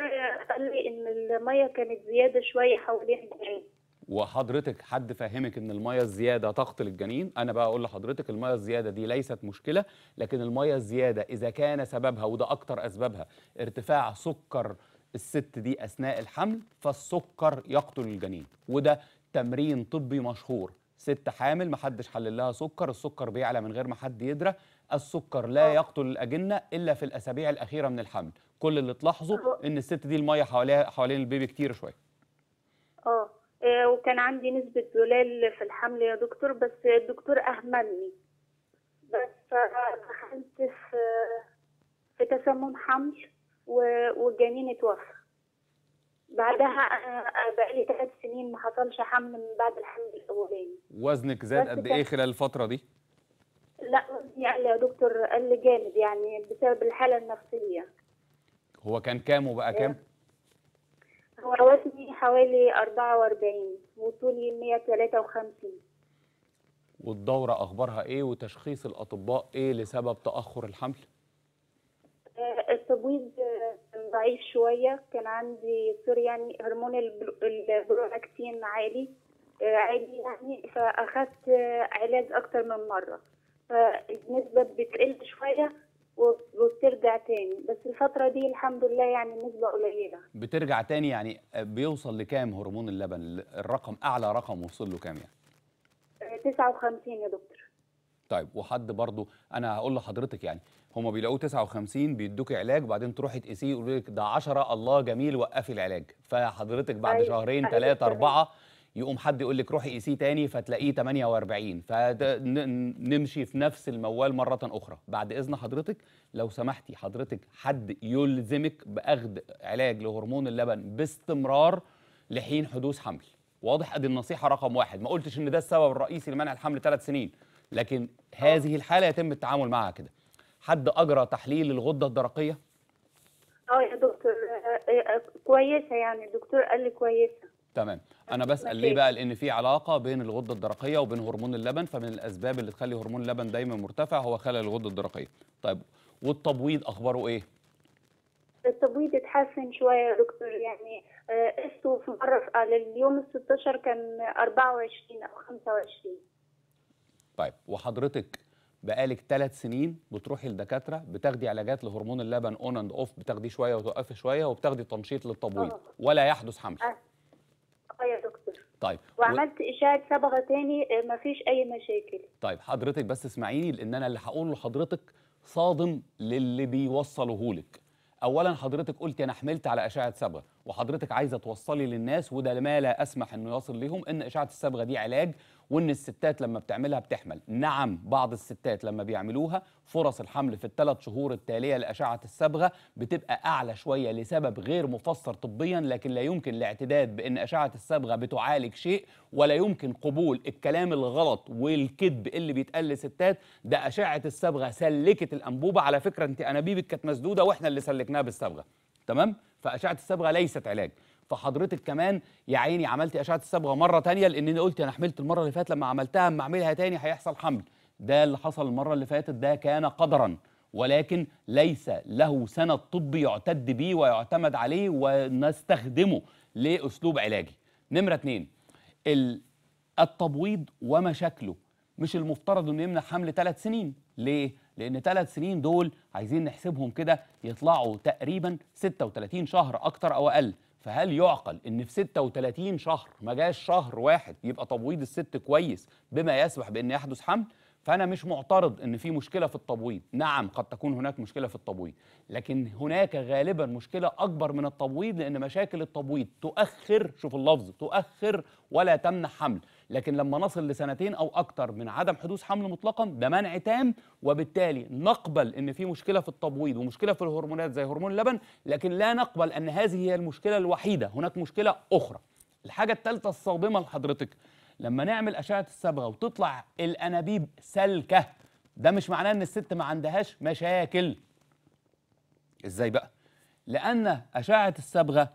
قال لي إن المية كانت زيادة شوية حوالين الجنين. وحضرتك حد فهمك إن الميه الزيادة تقتل الجنين؟ أنا بقى أقول لحضرتك الميه الزيادة دي ليست مشكلة لكن الميه الزيادة إذا كان سببها وده أكتر أسبابها ارتفاع سكر الست دي أثناء الحمل فالسكر يقتل الجنين وده تمرين طبي مشهور. ست حامل محدش حلل لها سكر السكر بيعلى من غير ما حد يدرى السكر لا يقتل الأجنة إلا في الأسابيع الأخيرة من الحمل. كل اللي تلاحظه إن الست دي الميه حواليها حوالين البيبي كتير شوية. آه آه، وكان عندي نسبة زلال في الحمل يا دكتور بس الدكتور أهملني. بس دخلت في في تسمم حمل والجنين اتوفى. بعدها أنا بقالي ثلاث سنين ما حصلش حمل من بعد الحمل الأولاني. وزنك زاد قد إيه خلال الفترة دي؟ لا وزني قل يا دكتور قل جامد يعني بسبب الحالة النفسية. هو كان كام وبقى كام؟ هو وزني حوالي 44 وطولي 153 والدورة أخبارها إيه وتشخيص الأطباء إيه لسبب تأخر الحمل؟ آه، التبويض آه، ضعيف شوية. كان عندي sorry يعني هرمون البرو- البرولاكتين عالي آه، عالي يعني فأخدت آه، علاج أكتر من مرة. فالنسبة بتقل شوية وبترجع تاني بس الفترة دي الحمد لله يعني النسبة قليلة بترجع تاني يعني بيوصل لكام هرمون اللبن؟ الرقم أعلى رقم وصل له كام يعني؟ آه، 59 يا دكتور طيب وحد برضو أنا هقول لحضرتك يعني هما بيلاقوه 59 بيدوكي علاج وبعدين تروحي تقيسيه يقولوا لك ده 10 الله جميل وقفي العلاج فحضرتك بعد أيوة، شهرين أيوة، ثلاثة تمام. أربعة يقوم حد يقول لك روحي قيسيه تاني فتلاقيه 48 فنمشي في نفس الموال مرة أخرى. بعد إذن حضرتك لو سمحتي حضرتك حد يلزمك بأخذ علاج لهرمون اللبن باستمرار لحين حدوث حمل. واضح؟ أدي النصيحة رقم واحد. ما قلتش إن ده السبب الرئيسي لمنع الحمل ثلاث سنين. لكن هذه الحالة يتم التعامل معها كده. حد أجرى تحليل الغدة الدرقية؟ آه يا دكتور آه، آه، كويسة يعني. الدكتور قال لي كويسة. تمام. أنا بسأل ليه بقى؟ لأن في علاقة بين الغدة الدرقية وبين هرمون اللبن فمن الأسباب اللي تخلي هرمون اللبن دايما مرتفع هو خلل الغدة الدرقية. طيب والتبويض أخباره إيه؟ التبويض اتحسن شوية يا دكتور يعني آه، قسته في في- على اليوم ال 16 كان 24 أو 25 طيب وحضرتك بقالك ثلاث سنين بتروحي لدكاترة بتاخدي علاجات لهرمون اللبن on and off بتاخدي شوية وتوقفي شوية وبتاخدي تنشيط للتبويض آه. ولا يحدث حمل؟ آه. يا طيب و... وعملت إشاعة صبغة تاني آه، مفيش أي مشاكل. طيب حضرتك بس اسمعيني لأن أنا اللي هقوله لحضرتك صادم للي بيوصله لك. اولا حضرتك قلت أنا حملت على اشعه صبغه وحضرتك عايزة توصلي للناس وده ما لا أسمح إنه يصل لهم إن اشعه الصبغه دي علاج وإن الستات لما بتعملها بتحمل. نعم بعض الستات لما بيعملوها فرص الحمل في الثلاث شهور التالية لأشعة الصبغه بتبقى أعلى شوية لسبب غير مفسر طبيا لكن لا يمكن الاعتداد بإن أشعة الصبغه بتعالج شيء ولا يمكن قبول الكلام الغلط والكذب اللي بيتقال لستات. ده أشعة الصبغه سلكت الأنبوبة. على فكرة أنت أنابيبك كانت مسدودة وإحنا اللي سلكناها بالصبغه تمام؟ فأشعة الصبغه ليست علاج. فحضرتك كمان يا عيني عملتي أشعة الصبغه مرة تانية لأن قلت أنا حملت المرة اللي فاتت لما عملتها أما أعملها تاني هيحصل حمل. ده اللي حصل المرة اللي فاتت ده كان قدرا. ولكن ليس له سند طبي يعتد به ويعتمد عليه ونستخدمه لأسلوب علاجي. نمرة اتنين ال- التبويض ومشاكله. مش المفترض إنه يمنع حمل ثلاث سنين. ليه؟ لأن ثلاث سنين دول عايزين نحسبهم كده يطلعوا تقريبا 36 شهر أكتر أو أقل. فهل يعقل إن في 36 شهر ما جاش شهر واحد يبقى تبويض الست كويس بما يسمح بأن يحدث حمل؟ فأنا مش معترض إن في مشكلة في التبويض نعم قد تكون هناك مشكلة في التبويض لكن هناك غالبا مشكلة أكبر من التبويض لأن مشاكل التبويض تؤخر شوف اللفظ تؤخر ولا تمنع حمل. لكن لما نصل لسنتين أو أكتر من عدم حدوث حمل مطلقا ده منع تام وبالتالي نقبل إن في مشكلة في التبويض ومشكلة في الهرمونات زي هرمون اللبن لكن لا نقبل أن هذه هي المشكلة الوحيدة هناك مشكلة أخرى. الحاجة الثالثه الصادمة لحضرتك لما نعمل أشعة الصبغة وتطلع الأنابيب سالكة ده مش معناه إن الست ما عندهاش مشاكل. إزاي بقى؟ لأن أشعة الصبغة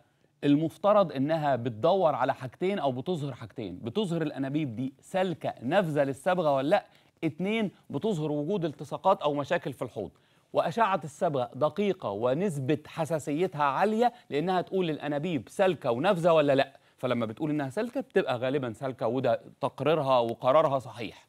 المفترض إنها بتدور على حاجتين أو بتظهر حاجتين. بتظهر الأنابيب دي سالكة نافذة للصبغة ولا لأ؟ اتنين بتظهر وجود التصاقات أو مشاكل في الحوض. وأشعة الصبغة دقيقة ونسبة حساسيتها عالية لأنها تقول الأنابيب سالكة ونافذة ولا لأ. فلما بتقول إنها سالكة بتبقى غالبا سالكة وده تقريرها وقرارها صحيح.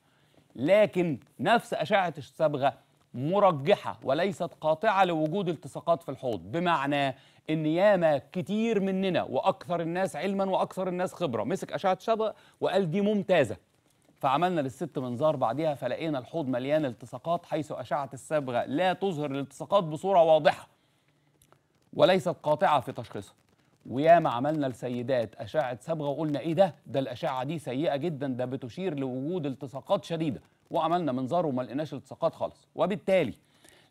لكن نفس أشعة الصبغة مرجحة وليست قاطعة لوجود التصاقات في الحوض بمعنى إن ياما كتير مننا وأكثر الناس علما وأكثر الناس خبرة. مسك أشعة الصبغة وقال دي ممتازة. فعملنا للست منظار بعدها فلقينا الحوض مليان التصاقات حيث أشعة الصبغة لا تظهر الالتصاقات بصورة واضحة وليست قاطعة في تشخيصها. وياما عملنا لسيدات أشعة صبغة وقلنا إيه ده؟ ده الأشعة دي سيئة جدا. ده بتشير لوجود التصاقات شديدة. وعملنا منظار وما لقيناش التصاقات خالص. وبالتالي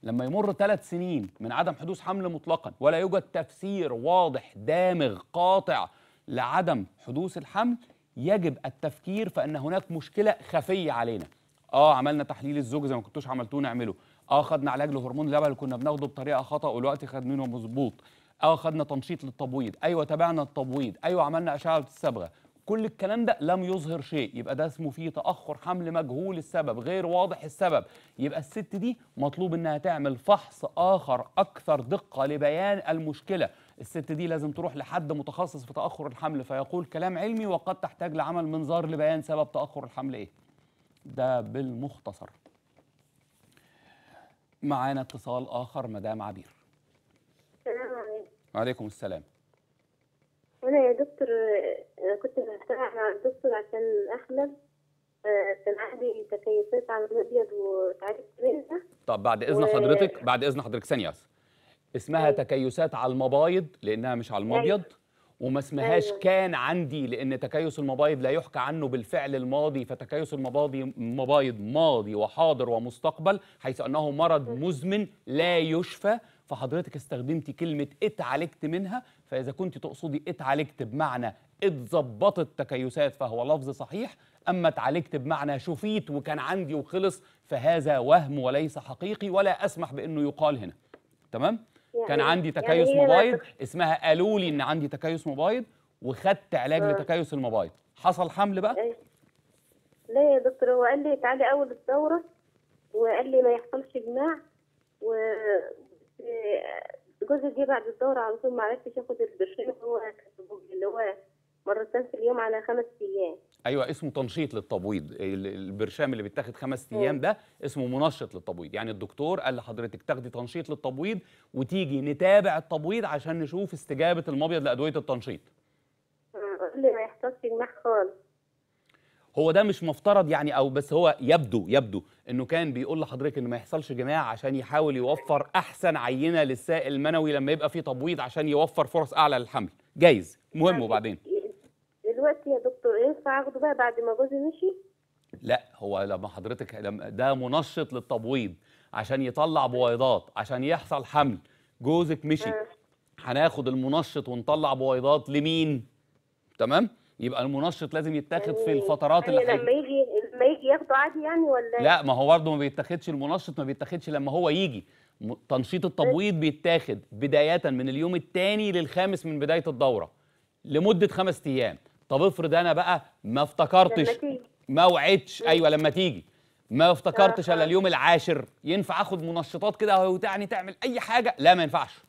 لما يمر ثلاث سنين من عدم حدوث حمل مطلقا ولا يوجد تفسير واضح دامغ قاطع لعدم حدوث الحمل يجب التفكير فإن هناك مشكلة خفية علينا. آه عملنا تحليل الزوج زي ما كنتوش عملتوه نعمله. آه خدنا علاج لهرمون اللبن اللي كنا بناخده بطريقة خطأ والوقت خد منه مظبوط. آه خدنا تنشيط للتبويض أيوه تابعنا التبويض أيوه عملنا اشعه الصبغه كل الكلام ده لم يظهر شيء يبقى ده اسمه فيه تأخر حمل مجهول السبب غير واضح السبب. يبقى الست دي مطلوب إنها تعمل فحص آخر أكثر دقة لبيان المشكلة. الست دي لازم تروح لحد متخصص في تأخر الحمل فيقول كلام علمي وقد تحتاج لعمل منظار لبيان سبب تأخر الحمل إيه. ده بالمختصر. معانا اتصال آخر مدام عبير. وعليكم السلام. أنا يا دكتور كنت بتابع مع الدكتور عشان أحلم آه، كان عندي تكيسات على الأبيض وتعالجت منها. طب بعد إذن و- حضرتك بعد إذن حضرتك ثانية بس. اسمها أيوة. تكيسات على المبايض لأنها مش على المبيض وما اسمهاش أيوة. كان عندي لأن تكيس المبايض لا يحكى عنه بالفعل الماضي فتكيس المباضي المبايض ماضي وحاضر ومستقبل حيث أنه مرض مزمن لا يشفى فحضرتك استخدمتي كلمة اتعالجت منها فإذا كنت تقصدي اتعالجت بمعنى اتظبطت تكيسات فهو لفظ صحيح أما اتعالجت بمعنى شفيت وكان عندي وخلص فهذا وهم وليس حقيقي ولا أسمح بأنه يقال هنا تمام يعني- كان عندي يعني تكيس ما مبايض اسمها قالوا لي إن عندي تكيس مبايض وخدت علاج آه. لتكيس المبايض حصل حمل بقى أيوة. لا يا دكتور هو قال لي تعالي أول الدورة وقال لي ما يحصلش جماع و جوزي جه بعد الدورة على طول ما عرفتش آخد البرشام اللي هو اللي هو مرتين في اليوم على خمس أيام. أيوه اسمه تنشيط للتبويض. ال- البرشام اللي بيتاخد خمس أيام ده اسمه منشط للتبويض. يعني الدكتور قال لحضرتك تاخدي تنشيط للتبويض وتيجي نتابع التبويض عشان نشوف استجابة المبيض لأدوية التنشيط. آه، قال لي ما يحصلش جماع خالص. هو ده مش مفترض يعني أو بس هو يبدو يبدو. إنه كان بيقول لحضرتك إن ما يحصلش جماع عشان يحاول يوفر أحسن عينة للسائل المنوي لما يبقى فيه تبويض عشان يوفر فرص أعلى للحمل. جايز. مهم وبعدين؟ دلوقتي يا دكتور ينفع اخده بقى بعد ما جوزي مشي. لا هو لما حضرتك لما ده منشط للتبويض عشان يطلع بويضات عشان يحصل حمل. جوزك مشي. هناخد المنشط ونطلع بويضات لمين؟ تمام؟ يبقى المنشط لازم يتاخد في الفترات يعني اللي لما حي... يجي لما يجي ياخده عادي يعني ولا لا ما هو برضه ما بيتاخدش المنشط ما بيتاخدش لما هو يجي. تنشيط التبويض بيتاخد بداية من اليوم الثاني للخامس من بداية الدورة لمدة خمس أيام. طب افرض أنا بقى ما افتكرتش لما. ما وعدتش أيوه لما تيجي. ما افتكرتش آه، إلا آه. اليوم العاشر. ينفع آخد منشطات كده أو يعني تعمل أي حاجة؟ لا ما ينفعش.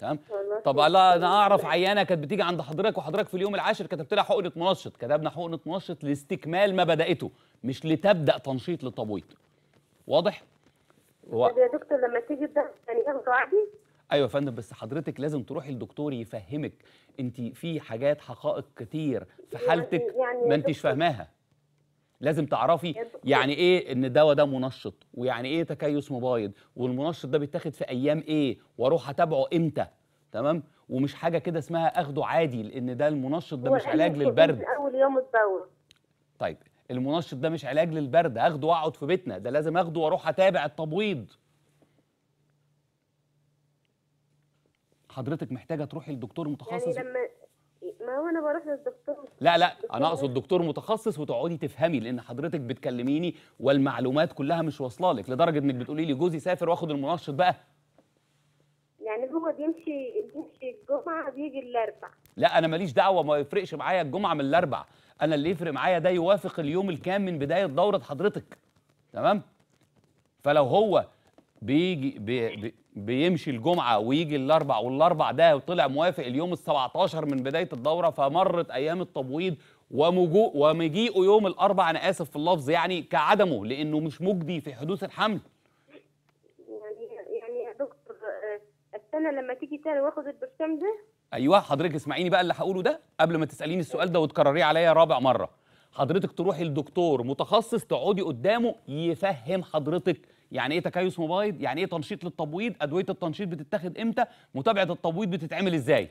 تمام؟ طب لا أنا أعرف عيانة كانت بتيجي عند حضرتك وحضرتك في اليوم العاشر كتبت لها حقنة منشط كتبنا حقنة منشط لاستكمال ما بدأته مش لتبدأ تنشيط للتبويض. واضح؟ هو طب يا دكتور لما تيجي الضغط يعني ياخده عادي أيوه يا فندم بس حضرتك لازم تروحي لدكتور يفهمك. انت في حاجات حقائق كتير في يعني- حالتك يعني ما انتش فاهماها. لازم تعرفي. يعني إيه إن الدواء ده منشط ويعني إيه تكيس مبايض والمنشط ده بيتاخد في أيام إيه وأروح أتابعه إمتى؟ تمام؟ ومش حاجة كده اسمها أخده عادي لأن ده المنشط ده مش علاج للبرد. أول يوم الدورة. طيب المنشط ده مش علاج للبرد أخده وأقعد في بيتنا ده لازم أخده وأروح أتابع التبويض. حضرتك محتاجة تروحي لدكتور متخصص؟ يعني لما ما هو أنا بروح للدكتور. لا لا أنا أقصد دكتور متخصص وتقعدي تفهمي لأن حضرتك بتكلميني والمعلومات كلها مش واصلة لك لدرجة إنك بتقولي لي جوزي سافر وآخد المنشط بقى. يعني هو بيمشي بيمشي الجمعة بيجي الأربع. لا أنا ماليش دعوة ما يفرقش معايا الجمعة من الأربع. أنا اللي يفرق معايا ده يوافق اليوم الكام من بداية دورة حضرتك. تمام؟ فلو هو بيجي بي بي بيمشي الجمعة ويجي الأربع والأربع ده وطلع موافق اليوم ال17 من بداية الدورة فمرت أيام التبويض ومجو ومجيئه يوم الأربع أنا آسف في اللفظ يعني كعدمه لأنه مش مجدي في حدوث الحمل. يعني يعني يا دكتور آه، استنى لما تيجي تاني واخد البرشام ده؟ أيوه حضرتك اسمعيني بقى اللي هقوله ده قبل ما تسأليني السؤال ده وتكرريه عليا رابع مرة. حضرتك تروحي لدكتور متخصص تقعدي قدامه يفهم حضرتك يعني إيه تكيس مبايض يعني إيه تنشيط للتبويض؟ ادوية التنشيط بتتاخد إمتى؟ متابعة التبويض بتتعمل إزاي؟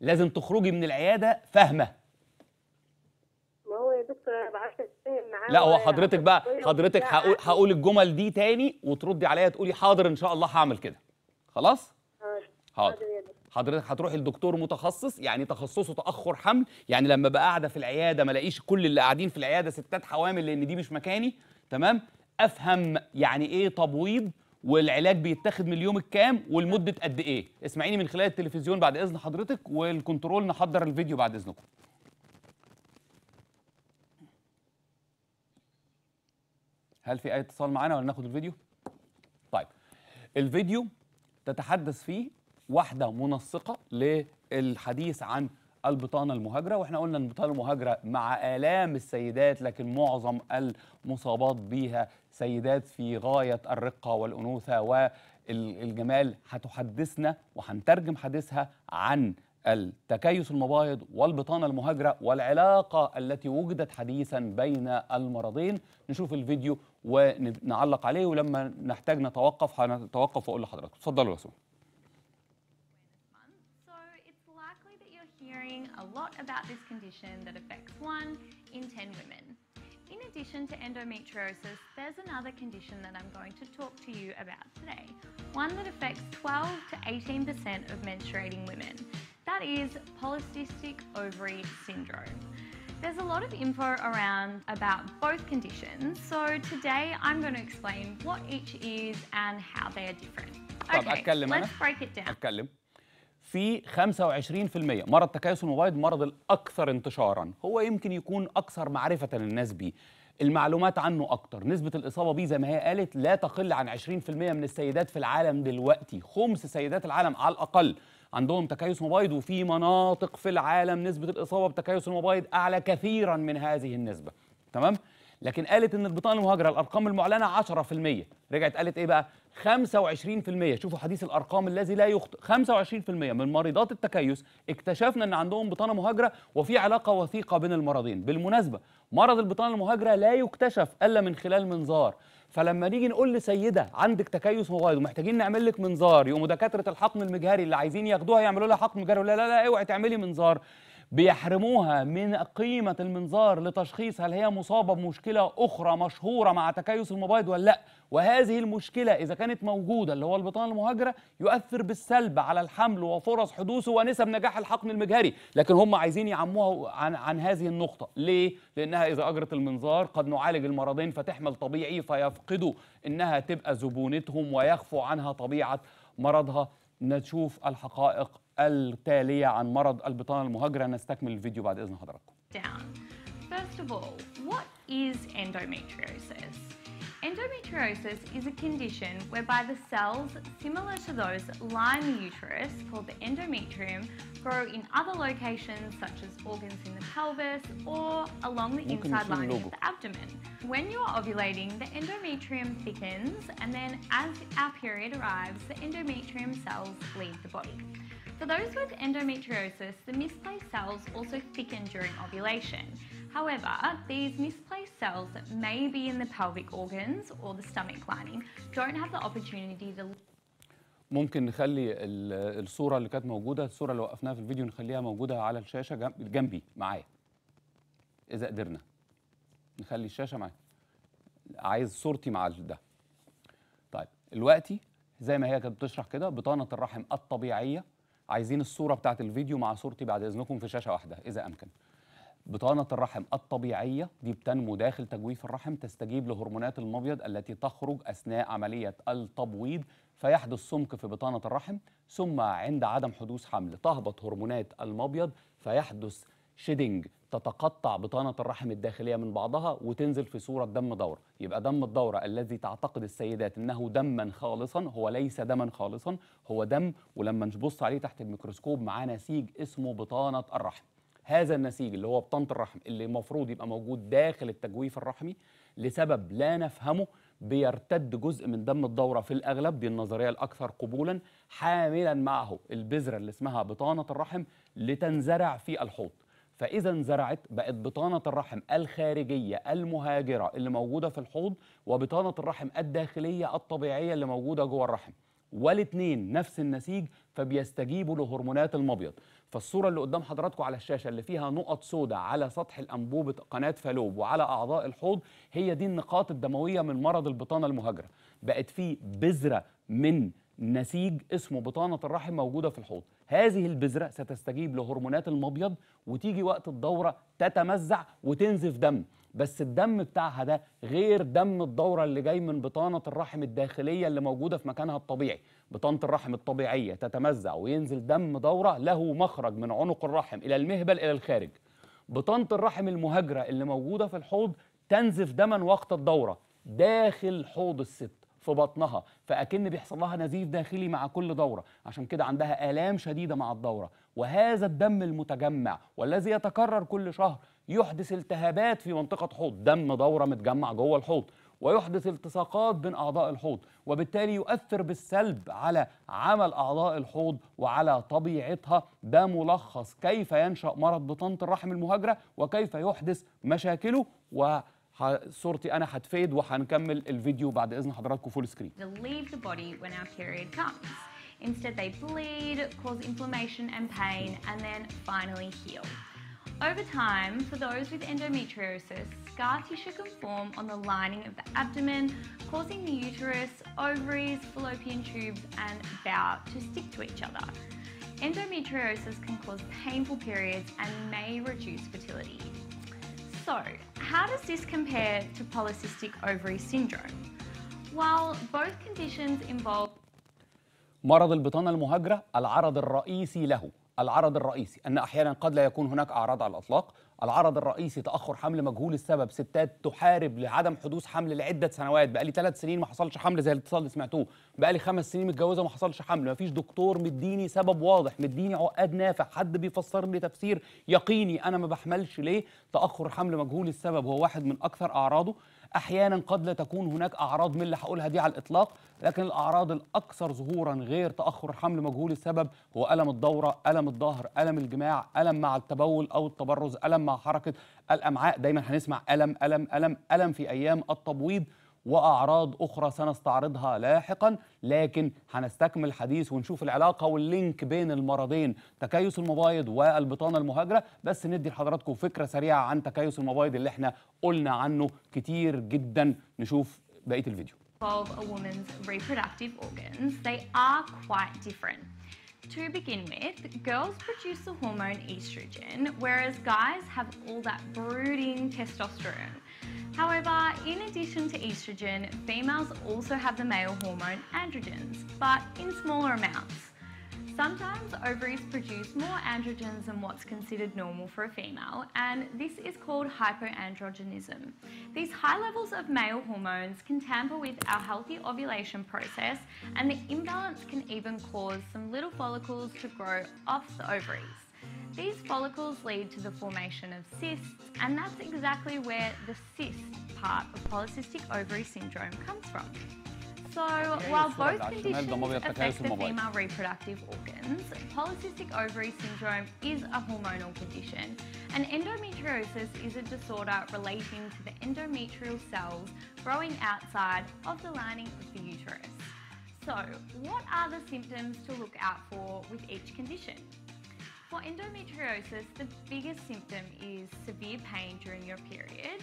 لازم تخرجي من العيادة فاهمة. ما هو يا دكتور أنا بعرف اتفاهم معاه لا هو حضرتك بقى الدكتور حضرتك هقول هقول الجمل دي تاني وتردي عليا تقولي حاضر إن شاء الله هعمل كده. خلاص؟ حاضر. حضرتك هتروحي لدكتور متخصص يعني تخصصه تأخر حمل يعني لما بقى قاعدة في العيادة ما الاقيش كل اللي قاعدين في العيادة ستات حوامل لأن دي مش مكاني تمام؟ أفهم يعني إيه تبويض والعلاج بيتاخد من اليوم الكام والمدة قد إيه. اسمعيني من خلال التلفزيون بعد إذن حضرتك والكنترول نحضر الفيديو بعد إذنكم. هل في أي اتصال معانا ولا ناخد الفيديو؟ طيب الفيديو تتحدث فيه واحدة منسقة للحديث عن البطانة المهاجرة وإحنا قلنا إن البطانة المهاجرة مع آلام السيدات لكن معظم المصابات بيها سيدات في غاية الرقة والأنوثة والجمال. هتحدثنا وهنترجم حديثها عن التكيس المبايض والبطانة المهاجرة والعلاقة التي وجدت حديثا بين المرضين. نشوف الفيديو ونعلق عليه ولما نحتاج نتوقف هنتوقف وأقول لحضرتك. اتفضلوا يا سو. about this condition that affects 1 in 10 women. In addition to endometriosis, there's another condition that I'm going to talk to you about today, one that affects 12 to 18% of menstruating women. That is polycystic ovary syndrome. There's a lot of info around about both conditions, so today I'm going to explain what each is and how they are different. Okay, let's break it down. في 25% مرض تكيس المبيض مرض الأكثر انتشارا. هو يمكن يكون أكثر معرفة الناس بيه. المعلومات عنه أكتر. نسبة الإصابة بيه زي ما هي قالت لا تقل عن 20% من السيدات في العالم دلوقتي. خمس سيدات العالم على الأقل عندهم تكيس مبيض وفي مناطق في العالم نسبة الإصابة بتكيس المبيض أعلى كثيرا من هذه النسبة. تمام؟ لكن قالت إن البطانة المهاجرة الأرقام المعلنة 10% رجعت قالت إيه بقى؟ 25% شوفوا حديث الأرقام الذي لا يخطئ. 25% من مريضات التكيس اكتشفنا إن عندهم بطانة مهاجرة وفي علاقة وثيقة بين المرضين. بالمناسبة مرض البطانة المهاجرة لا يكتشف إلا من خلال منظار. فلما نيجي نقول لسيدة عندك تكيس مبيض ومحتاجين نعمل لك منظار يقوموا دكاترة الحقن المجهري اللي عايزين ياخدوها يعملوا لها حقن مجهري لا لا لا اوعي تعملي منظار. بيحرموها من قيمة المنظار لتشخيص هل هي مصابة بمشكلة أخرى مشهورة مع تكيس المبيض ولا لأ. وهذه المشكلة إذا كانت موجودة اللي هو البطانة المهاجرة يؤثر بالسلب على الحمل وفرص حدوثه ونسب نجاح الحقن المجهري. لكن هم عايزين يعموها عن, عن هذه النقطة. ليه؟ لأنها إذا أجرت المنظار قد نعالج المرضين فتحمل طبيعي فيفقدوا إنها تبقى زبونتهم ويخفوا عنها طبيعة مرضها. نشوف الحقائق التالية عن مرض البطانة المهاجرة نستكمل الفيديو بعد إذن حضراتكم down. First of all, what is endometriosis? Endometriosis is a condition whereby the cells similar to those that line the uterus, called the endometrium, grow in other locations such as organs in the pelvis or along the ممكن inside نشيل lining اللوجو. of the abdomen. When you are ovulating, the endometrium thickens, and then as our period arrives, the endometrium cells leave the body. For those with endometriosis, the misplaced cells also thicken during ovulation. However, these misplaced cells that may be in the pelvic organs or the stomach lining don't have the opportunity to ممكن نخلي ال- الصورة اللي كانت موجودة الصورة اللي وقفناها في الفيديو نخليها موجودة على الشاشة جنب- جنبي معايا. إذا قدرنا. نخلي الشاشة معايا. عايز صورتي مع ده. طيب دلوقتي زي ما هي كانت بتشرح كده بطانة الرحم الطبيعية عايزين الصورة بتاعت الفيديو مع صورتي بعد إذنكم في شاشة واحدة إذا أمكن. بطانة الرحم الطبيعية دي بتنمو داخل تجويف الرحم تستجيب لهرمونات المبيض التي تخرج أثناء عملية التبويض فيحدث سمك في بطانة الرحم ثم عند عدم حدوث حمل تهبط هرمونات المبيض فيحدث شيدنج تتقطع بطانة الرحم الداخلية من بعضها وتنزل في صورة دم دورة. يبقى دم الدورة الذي تعتقد السيدات أنه دما خالصا هو ليس دما خالصا هو دم. ولما نبص عليه تحت الميكروسكوب معاه نسيج اسمه بطانة الرحم. هذا النسيج اللي هو بطانة الرحم اللي المفروض يبقى موجود داخل التجويف الرحمي لسبب لا نفهمه بيرتد جزء من دم الدورة في الأغلب دي النظرية الأكثر قبولا حاملا معه البذرة اللي اسمها بطانة الرحم لتنزرع في الحوض. فإذا انزرعت بقت بطانة الرحم الخارجية المهاجرة اللي موجودة في الحوض وبطانة الرحم الداخلية الطبيعية اللي موجودة جوه الرحم. والاثنين نفس النسيج فبيستجيبوا لهرمونات المبيض. فالصورة اللي قدام حضراتكم على الشاشة اللي فيها نقط سوداء على سطح الأنبوبة قناة فالوب وعلى أعضاء الحوض هي دي النقاط الدموية من مرض البطانة المهاجرة. بقت في بذرة من نسيج اسمه بطانة الرحم موجودة في الحوض. هذه البذرة ستستجيب لهرمونات المبيض وتيجي وقت الدورة تتمزع وتنزف دم. بس الدم بتاعها ده غير دم الدورة اللي جاي من بطانة الرحم الداخلية اللي موجودة في مكانها الطبيعي. بطانة الرحم الطبيعية تتمزع وينزل دم دورة له مخرج من عنق الرحم إلى المهبل إلى الخارج. بطانة الرحم المهاجرة اللي موجودة في الحوض تنزف دما وقت الدورة داخل حوض الست. في بطنها فأكن بيحصل لها نزيف داخلي مع كل دورة. عشان كده عندها آلام شديدة مع الدورة. وهذا الدم المتجمع والذي يتكرر كل شهر يحدث التهابات في منطقة حوض. دم دورة متجمع جوه الحوض ويحدث التصاقات بين أعضاء الحوض وبالتالي يؤثر بالسلب على عمل أعضاء الحوض وعلى طبيعتها. ده ملخص كيف ينشأ مرض بطانة الرحم المهاجرة وكيف يحدث مشاكله وصورتي أنا هتفيد وهنكمل الفيديو بعد إذن حضراتكم فول سكرين to leave the body when our period comes. Instead, they bleed, cause inflammation and pain, and then finally heal. Over time, for those with endometriosis, scar tissue can form on the lining of the abdomen, causing the uterus, ovaries, fallopian tubes, and bowel to stick to each other. Endometriosis can cause painful periods and may reduce fertility. So, how does this compare to polycystic ovary syndrome? While both conditions involve مرض البطانة المهاجرة العرض الرئيسي له العرض الرئيسي أن أحيانا قد لا يكون هناك أعراض على الإطلاق العرض الرئيسي تأخر حمل مجهول السبب. ستات تحارب لعدم حدوث حمل لعدة سنوات. بقالي ثلاث سنين ما حصلش حمل زي الاتصال اللي سمعتوه. بقالي خمس سنين متجوزة ما حصلش حمل. ما فيش دكتور مديني سبب واضح. مديني عقاد نافع. حد بيفسر لي تفسير يقيني. أنا ما بحملش ليه؟ تأخر حمل مجهول السبب. هو واحد من أكثر أعراضه. أحيانا قد لا تكون هناك أعراض من اللي هقولها دي على الإطلاق لكن الأعراض الأكثر ظهورا غير تأخر الحمل مجهول السبب هو ألم الدورة ألم الظهر ألم الجماع ألم مع التبول أو التبرز ألم مع حركة الأمعاء. دايما هنسمع ألم ألم ألم ألم في أيام التبويض وأعراض أخرى سنستعرضها لاحقا لكن هنستكمل الحديث ونشوف العلاقة واللينك بين المرضين تكيس المبايض والبطانة المهاجرة بس ندي لحضراتكم فكرة سريعة عن تكيس المبايض اللي إحنا قلنا عنه كتير جدا نشوف بقية الفيديو of a woman's reproductive organs, they are quite different. To begin with, girls produce the hormone estrogen, whereas guys have all that brooding testosterone. However, in addition to estrogen, females also have the male hormone androgens, but in smaller amounts. Sometimes ovaries produce more androgens than what's considered normal for a female, and this is called hypoandrogenism. These high levels of male hormones can tamper with our healthy ovulation process, and the imbalance can even cause some little follicles to grow off the ovaries. These follicles lead to the formation of cysts, and that's exactly where the cyst part of polycystic ovary syndrome comes from. So, while both conditions affect the female reproductive organs, polycystic ovary syndrome is a hormonal condition, and endometriosis is a disorder relating to the endometrial cells growing outside of the lining of the uterus. So, what are the symptoms to look out for with each condition? For endometriosis, the biggest symptom is severe pain during your period.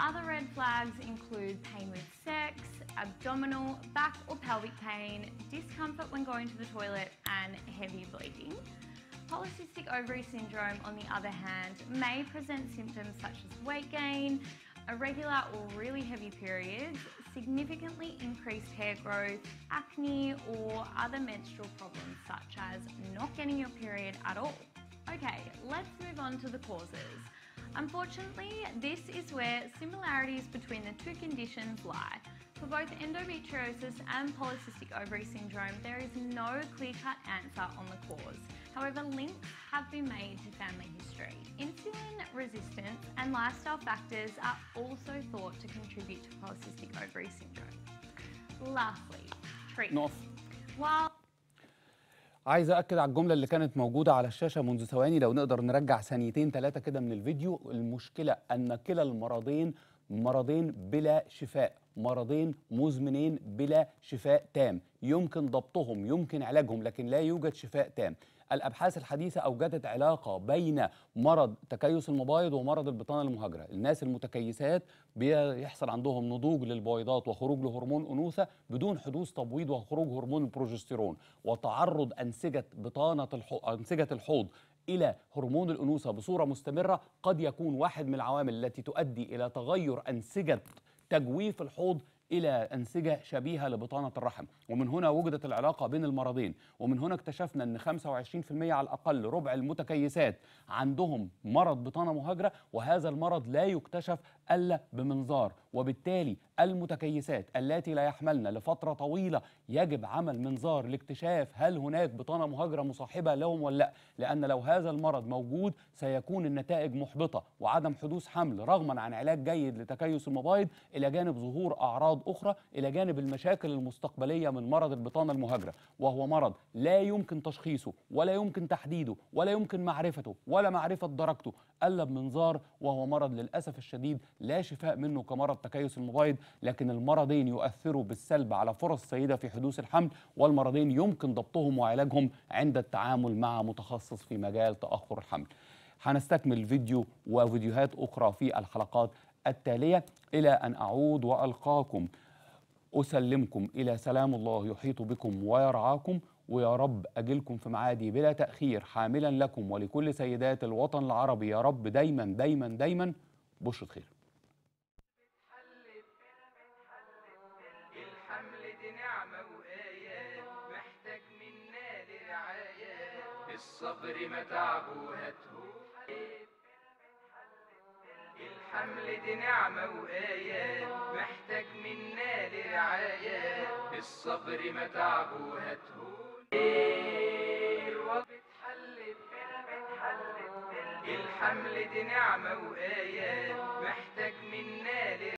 Other red flags include pain with sex, abdominal, back or pelvic pain, discomfort when going to the toilet, and heavy bleeding. Polycystic ovary syndrome, on the other hand, may present symptoms such as weight gain, irregular or really heavy periods, significantly increased hair growth, acne, or other menstrual problems such as not getting your period at all. Okay, let's move on to the causes. Unfortunately, this is where similarities between the two conditions lie. For both endometriosis and polycystic ovary syndrome, there is no clear cut answer on the cause. However, links have been made to family history. Insulin resistance and lifestyle factors are also thought to contribute to polycystic ovary syndrome. Lastly, treatment. While عايز اكد على الجملة اللي كانت موجودة على الشاشة منذ ثواني لو نقدر نرجع ثانيتين ثلاثة كده من الفيديو المشكلة أن كلا المرضين مرضين بلا شفاء مرضين مزمنين بلا شفاء تام يمكن ضبطهم يمكن علاجهم لكن لا يوجد شفاء تام الأبحاث الحديثة أوجدت علاقة بين مرض تكيس المبايض ومرض البطانة المهاجرة. الناس المتكيسات بيحصل عندهم نضوج للبويضات وخروج لهرمون أنوثة بدون حدوث تبويض وخروج هرمون البروجستيرون وتعرض أنسجة بطانة الحوض أنسجة الحوض إلى هرمون الأنوثة بصورة مستمرة. قد يكون واحد من العوامل التي تؤدي إلى تغير أنسجة تجويف الحوض إلى أنسجة شبيهة لبطانة الرحم. ومن هنا وجدت العلاقة بين المرضين. ومن هنا اكتشفنا إن 25% على الأقل ربع المتكيسات عندهم مرض بطانة مهاجرة وهذا المرض لا يكتشف إلا بمنظار. وبالتالي المتكيسات التي لا يحملن لفترة طويلة يجب عمل منظار لاكتشاف هل هناك بطانة مهاجرة مصاحبة لهم ولا لأ. لأن لو هذا المرض موجود سيكون النتائج محبطة وعدم حدوث حمل رغما عن علاج جيد لتكيس المبايض إلى جانب ظهور اعراض أخرى إلى جانب المشاكل المستقبلية من مرض البطانة المهاجرة وهو مرض لا يمكن تشخيصه ولا يمكن تحديده ولا يمكن معرفته ولا معرفة درجته الا بمنظار وهو مرض للأسف الشديد لا شفاء منه كمرض تكيس المبايض لكن المرضين يؤثروا بالسلب على فرص السيده في حدوث الحمل والمرضين يمكن ضبطهم وعلاجهم عند التعامل مع متخصص في مجال تأخر الحمل. هنستكمل فيديو وفيديوهات أخرى في الحلقات التالية إلى أن أعود وألقاكم. أسلمكم إلى سلام الله يحيط بكم ويرعاكم. ويا رب أجلكم في معادي بلا تأخير حاملا لكم ولكل سيدات الوطن العربي. يا رب دايما دايما دايما بشرة خير الحمل دي نعمة وآية محتاج منا لرعاية. الصبر ما تعبه هاته الحمل دي نعمة وآية محتاج منا